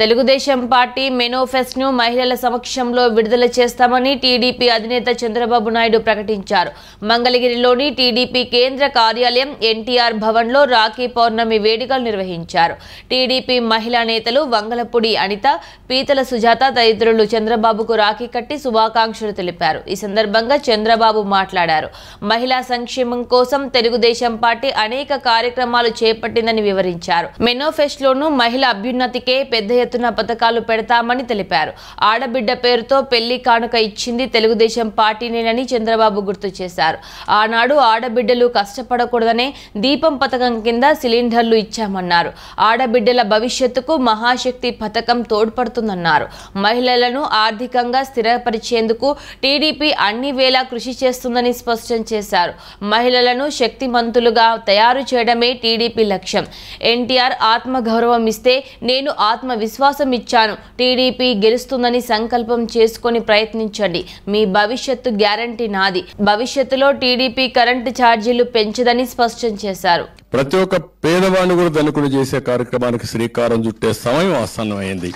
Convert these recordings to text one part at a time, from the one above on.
Telugu Desam party మెనోఫెస్ట్ను మహిళల సమక్షంలో విడుదల చేస్తామని టీడీపీ అధినేత చంద్రబాబు నాయుడు ప్రకటించారు. మంగళగిరిలోని టీడీపీ కేంద్ర కార్యాలయం ఎన్టీఆర్ భవన్లో రాఖీ పౌర్ణమి వేడుకలు నిర్వహించారు. టీడీపీ మహిళా నేతలు వంగలపూడి అనిత పీతల సుజాత తదితరులు చంద్రబాబుకు రాఖీ కట్టి శుభాకాంక్షలు తెలిపారు. ఈ సందర్భంగా చంద్రబాబు మాట్లాడారు. మహిళా సంక్షేమం కోసం తెలుగుదేశం పార్టీ అనేక కార్యక్రమాలు చేపట్టిందని వివరించారు. మెనోఫెస్ట్ లోను మహిళ అభ్యున్నతికే పెద్ద ఎత్తున పథకాలు పెడతామని తెలిపారు. ఆడబిడ్డ పేరుతో పెళ్ళి కానుక ఇచ్చింది తెలుగుదేశం పార్టీనేనని చంద్రబాబు గుర్తు చేశారు. ఆనాడు ఆడబిడ్డలు కష్టపడకూడదనే దీపం పథకం కింద సిలిండర్లు ఇచ్చామన్నారు. ఆడబిడ్డల భవిష్యత్తుకు మహాశక్తి పథకం తోడ్పడుతుందన్నారు. మహిళలను ఆర్థికంగా స్థిరపరిచేందుకు టీడీపీ అన్ని వేళ కృషి చేస్తుందని స్పష్టం చేశారు. మహిళలను శక్తిమంతులుగా తయారు చేయడమే టీడీపీ లక్ష్యం. ఎన్టీఆర్ ఆత్మగౌరవం ఇస్తే నేను ఆత్మవిశ్వాసం విశ్వాసం ఇచ్చాను టీడీపీ గెలుస్తుందని సంకల్పం చేసుకొని ప్రయత్నించండి. మీ భవిష్యత్తు గ్యారంటీ నాది. భవిష్యత్తులో టీడీపీ కరెంటు ఛార్జీలు పెంచదని స్పష్టం చేశారు. ప్రతి ఒక్క పేదవాడిని కూడా ధనుకుడు చేసే కార్యక్రమానికి శ్రీకారం చుట్టే సమయం ఆసన్నమైంది.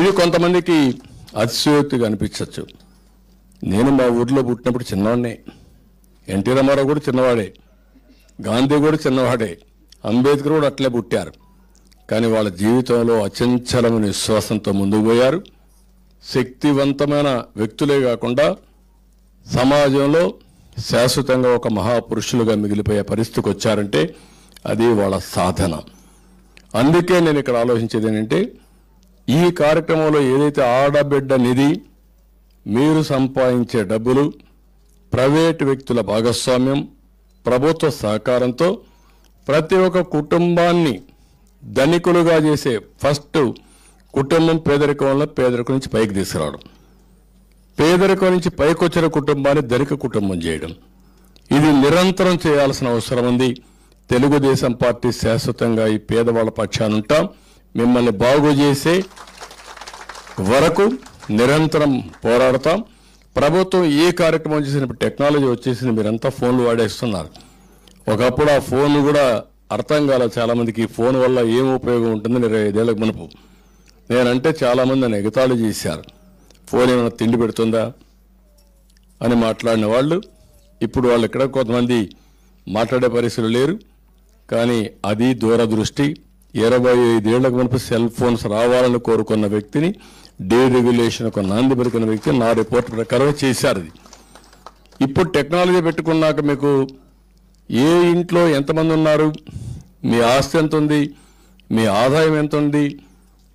ఇది కొంతమందికి అతిశయోక్తిగా అనిపించవచ్చు నేను మా ఊర్లో పుట్టినప్పుడు చిన్నవాడినే. ఎన్టీ రామారావు కూడా చిన్నవాడే. గాంధీ కూడా చిన్నవాడే. అంబేద్కర్ కూడా అట్లే పుట్టారు. కానీ వాళ్ళ జీవితంలో అచంచలమైన విశ్వాసంతో ముందుకు పోయారు. శక్తివంతమైన వ్యక్తులే కాకుండా సమాజంలో శాశ్వతంగా ఒక మహాపురుషులుగా మిగిలిపోయే పరిస్థితికి వచ్చారంటే అది వాళ్ళ సాధన. అందుకే నేను ఇక్కడ ఆలోచించేది ఏంటంటే ఈ కార్యక్రమంలో ఏదైతే ఆడబిడ్డ నిధి మీరు సంపాదించే డబ్బులు ప్రైవేటు వ్యక్తుల భాగస్వామ్యం ప్రభుత్వ సహకారంతో ప్రతి ఒక్క కుటుంబాన్ని ధనికులుగా చేసే ఫస్ట్ కుటుంబం పేదరికంలో పేదరికం నుంచి పైకి తీసుకురావడం. పేదరికం నుంచి పైకొచ్చిన కుటుంబాన్ని ధనిక కుటుంబం చేయడం. ఇది నిరంతరం చేయాల్సిన అవసరం ఉంది. తెలుగుదేశం పార్టీ శాశ్వతంగా ఈ పేదవాళ్ళ పక్షానుంటాం మిమ్మల్ని బాగు చేసే వరకు నిరంతరం పోరాడతాం. ప్రభుత్వం ఏ కార్యక్రమం చేసిన టెక్నాలజీ వచ్చేసింది. మీరంతా ఫోన్లు వాడేస్తున్నారు. ఒకప్పుడు ఆ ఫోన్ కూడా అర్థం కాల చాలామందికి ఈ ఫోన్ వల్ల ఏం ఉపయోగం ఉంటుందని ఇరవై ఐదేళ్ళకి మునుపు. నేనంటే చాలామంది నన్ను ఎగతాళి చేశారు. ఫోన్ ఏమైనా తిండి పెడుతుందా అని మాట్లాడిన వాళ్ళు ఇప్పుడు వాళ్ళు ఇక్కడ కొంతమంది మాట్లాడే పరిస్థితులు లేరు. కానీ అది దూరదృష్టి. ఇరవై ఐదేళ్ళకు మునుపు సెల్ ఫోన్స్ రావాలని కోరుకున్న వ్యక్తిని డే రెగ్యులేషన్ ఒక నాంది పలికిన వ్యక్తి నా రిపోర్ట్ ప్రకారం చేశారు ఇది ఇప్పుడు టెక్నాలజీ పెట్టుకున్నాక మీకు ఏ ఇంట్లో ఎంతమంది ఉన్నారు మీ ఆస్తి ఎంత ఉంది మీ ఆదాయం ఎంత ఉంది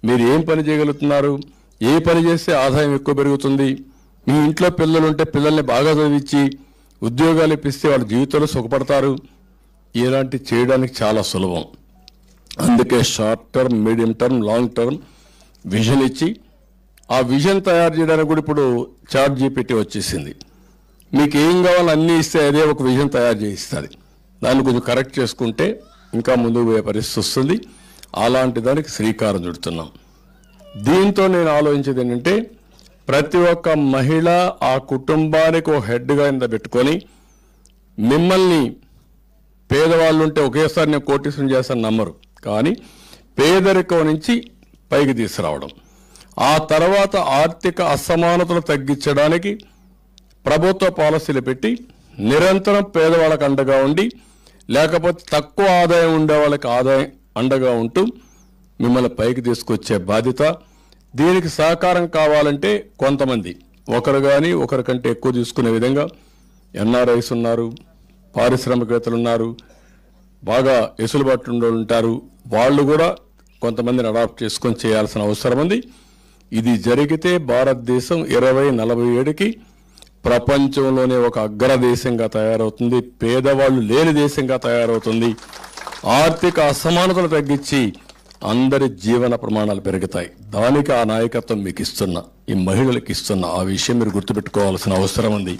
మీరు ఏం పని చేయగలుగుతున్నారు? ఏ పని చేస్తే ఆదాయం ఎక్కువ పెరుగుతుంది? మీ ఇంట్లో పిల్లలు ఉంటే పిల్లల్ని బాగా చదివించి ఉద్యోగాలు ఇప్పిస్తే వాళ్ళ జీవితంలో సుఖపడతారు. ఇలాంటి చేయడానికి చాలా సులభం. అందుకే short term medium term long term vision ఇచ్చి ఆ విజన్ తయారు చేయడానికి కూడా ఇప్పుడు చాట్ జీపీటీ వచ్చేసింది. మీకు ఏం కావాలో అన్నీ ఇస్తే అదే ఒక విజన్ తయారు చేయిస్తుంది. దాన్ని కొంచెం కరెక్ట్ చేసుకుంటే ఇంకా ముందుకు పోయే పరిస్థితి వస్తుంది. అలాంటి దానికి శ్రీకారం చుడుతున్నాం. దీంతో నేను ఆలోచించేది ఏంటంటే ప్రతి ఒక్క మహిళ ఆ కుటుంబానికి ఒక హెడ్గా ఇంత పెట్టుకొని మిమ్మల్ని పేదవాళ్ళు ఉంటే ఒకేసారి నేను కోటీశ్వరం చేస్తాను నమ్మరు. కానీ పేదరికం నుంచి పైకి తీసుకురావడం. ఆ తర్వాత ఆర్థిక అసమానతలు తగ్గించడానికి ప్రభుత్వ పాలసీలు పెట్టి నిరంతరం పేదవాళ్ళకి అండగా ఉండి లేకపోతే తక్కువ ఆదాయం ఉండే వాళ్ళకి ఆదాయం అండగా ఉంటూ మిమ్మల్ని పైకి తీసుకొచ్చే బాధ్యత దీనికి సహకారం కావాలంటే కొంతమంది ఒకరు కానీ ఒకరికంటే ఎక్కువ తీసుకునే విధంగా ఎన్ఆర్ఐస్ ఉన్నారు పారిశ్రామికవేత్తలు ఉన్నారు బాగా ఎసులుబాటు ఉంటారు వాళ్ళు కూడా కొంతమందిని అడాప్ట్ చేసుకొని చేయాల్సిన అవసరం ఉంది. ఇది జరిగితే భారతదేశం ఇరవై నలభై ఏడుకి ప్రపంచంలోనే ఒక అగ్రదేశంగా తయారవుతుంది. పేదవాళ్ళు లేని దేశంగా తయారవుతుంది. ఆర్థిక అసమానతలు తగ్గించి అందరి జీవన ప్రమాణాలు పెరుగుతాయి. దానికి ఆ నాయకత్వం మీకు ఇస్తున్న ఈ మహిళలకు ఇస్తున్న ఆ విషయం మీరు గుర్తుపెట్టుకోవాల్సిన అవసరం ఉంది.